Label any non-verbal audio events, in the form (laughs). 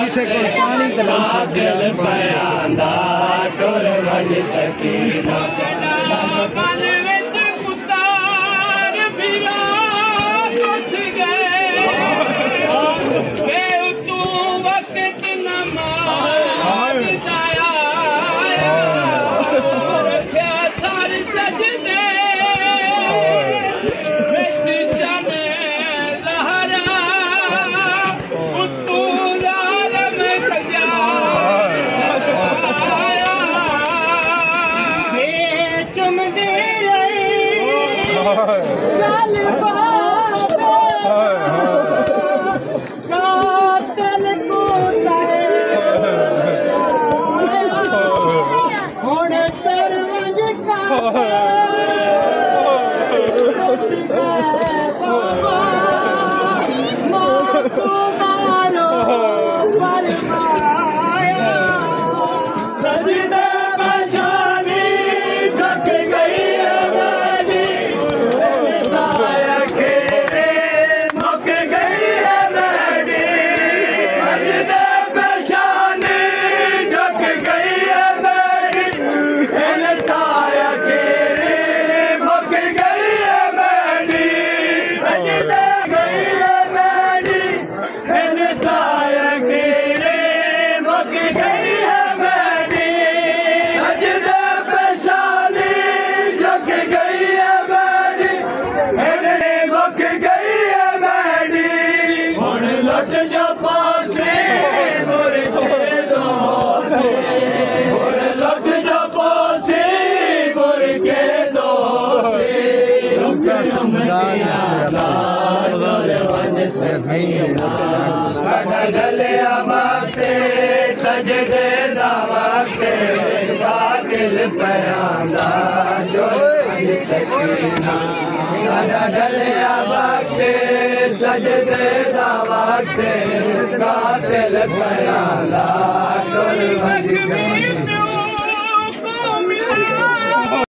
ਕਿਸੇ ਕੁਰਬਾਨੀ ਤਲਬ ਬਯਾਨ ਦਾ ਟੋਲ ਵਜ ਸਕੀ ਨਾ Oh. (laughs) سڍلي باب سج دي دا کي سڄي باقي سج دي با کيل پيا